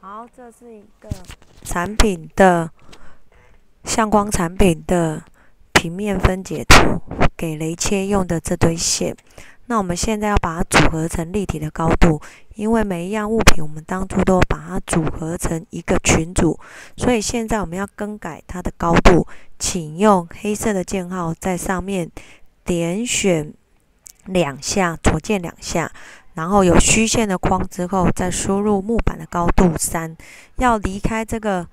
好，这是一个产品的相光产品的平面分解图，给雷切用的这堆线。那我们现在要把它组合成立体的高度，因为每一样物品我们当初都把它组合成一个群组，所以现在我们要更改它的高度，请用黑色的箭号在上面点选两下，左键两下。然后有虚线的框之后，再输入木板的高度三。要离开这个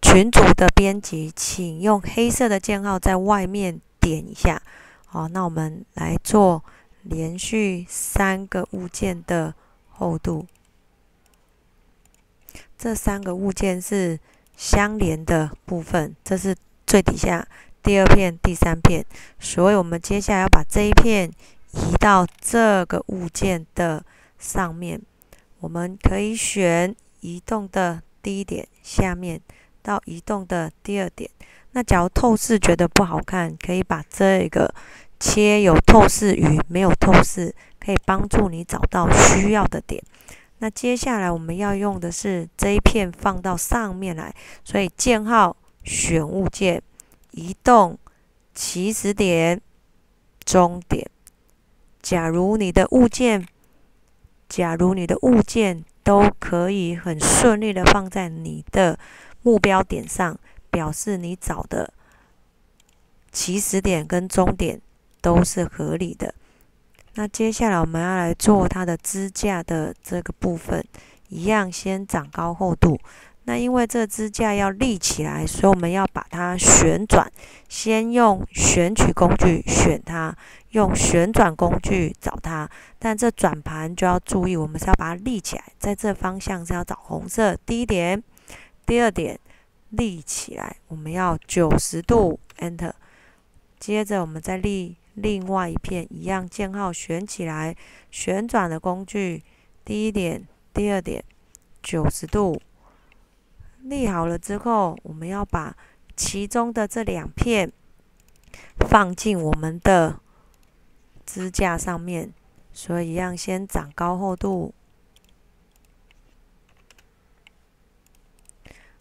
群组的编辑，请用黑色的箭号在外面点一下。好，那我们来做连续三个物件的厚度。这三个物件是相连的部分，这是最底下第二片、第三片。所以我们接下来要把这一片。移到这个物件的上面，我们可以选移动的第一点下面到移动的第二点。那假如透视觉得不好看，可以把这个切有透视与没有透视，可以帮助你找到需要的点。那接下来我们要用的是这一片放到上面来，所以箭号选物件，移动起始点，终点。假如你的物件，假如你的物件都可以很顺利的放在你的目标点上，表示你找的起始点跟终点都是合理的。那接下来我们要来做它的支架的这个部分，一样先长高厚度。那因为这支架要立起来，所以我们要把它旋转。先用选取工具选它，用旋转工具找它。但这转盘就要注意，我们是要把它立起来，在这方向是要找红色。第一点，第二点，立起来，我们要九十度 Enter。接着我们再立另外一片，一样箭号选起来，旋转的工具，第一点，第二点，九十度。立好了之后，我们要把其中的这两片放进我们的支架上面，所以一样先长高厚度。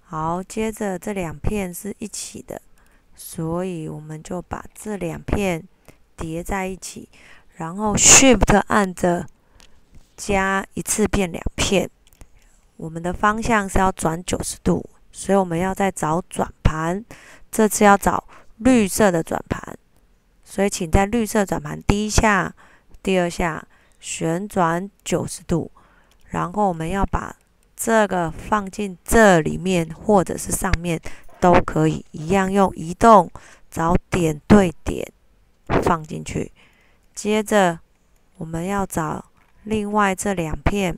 好，接着这两片是一起的，所以我们就把这两片叠在一起，然后 Shift 按着加一次变两片。我们的方向是要转九十度，所以我们要再找转盘，这次要找绿色的转盘，所以请在绿色转盘第一下、第二下旋转九十度，然后我们要把这个放进这里面或者是上面都可以，一样用移动找点对点放进去，接着我们要找另外这两片。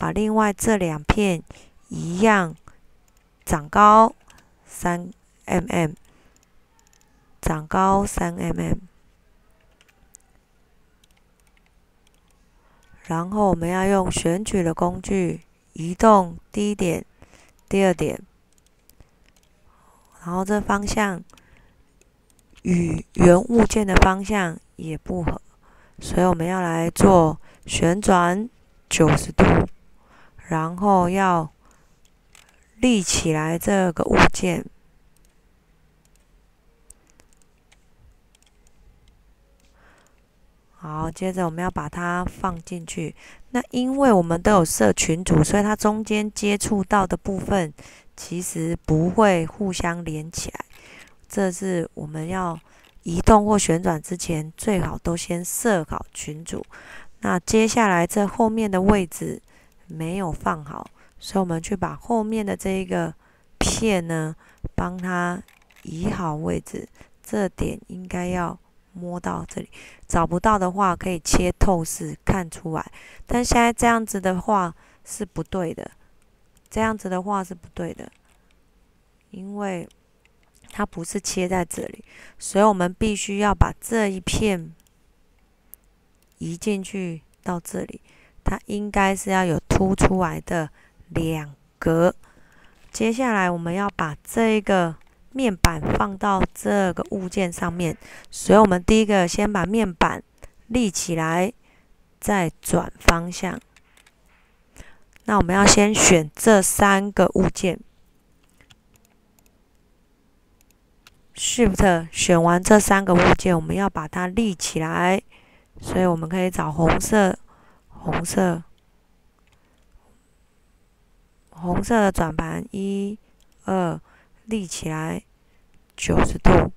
把另外这两片一样长高三 mm，长高三 mm，然后我们要用选取的工具移动第一点、第二点，然后这方向与原物件的方向也不合，所以我们要来做旋转九十度。然后要立起来这个物件，好，接着我们要把它放进去。那因为我们都有设群组，所以它中间接触到的部分其实不会互相连起来。这是我们要移动或旋转之前，最好都先设好群组。那接下来这后面的位置。没有放好，所以我们去把后面的这一个片呢，帮它移好位置。这点应该要摸到这里，找不到的话可以切透视看出来。但现在这样子的话是不对的，这样子的话是不对的，因为它不是切在这里，所以我们必须要把这一片移进去到这里。它应该是要有凸出来的两格。接下来我们要把这个面板放到这个物件上面，所以我们第一个先把面板立起来，再转方向。那我们要先选这三个物件，Shift 选完这三个物件，我们要把它立起来，所以我们可以找红色、红色、红色的转盘，一、二，立起来九十度，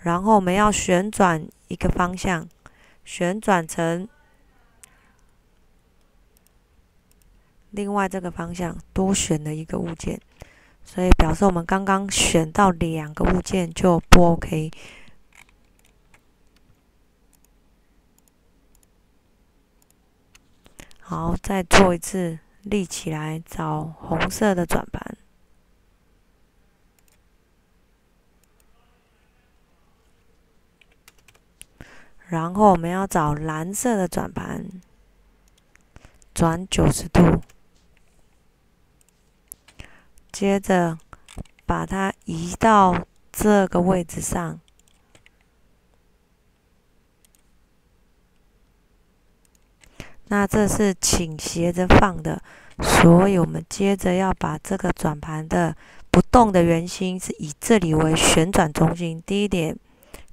然后我们要旋转一个方向，旋转成。另外这个方向多选了一个物件，所以表示我们刚刚选到两个物件就不 OK。好，再做一次立起来，找红色的转盘，然后我们要找蓝色的转盘，转九十度。接着把它移到这个位置上，那这是倾斜着放的，所以我们接着要把这个转盘的不动的圆心是以这里为旋转中心。第一点，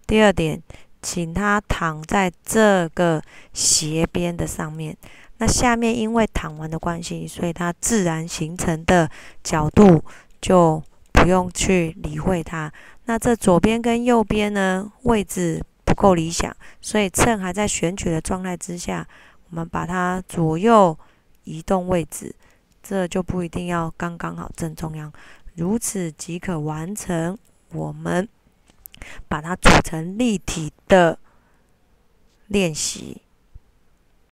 第二点，请它躺在这个斜边的上面。那下面因为躺完的关系，所以它自然形成的角度就不用去理会它。那这左边跟右边呢，位置不够理想，所以趁还在选取的状态之下，我们把它左右移动位置，这就不一定要刚刚好正中央，如此即可完成我们把它组成立体的练习。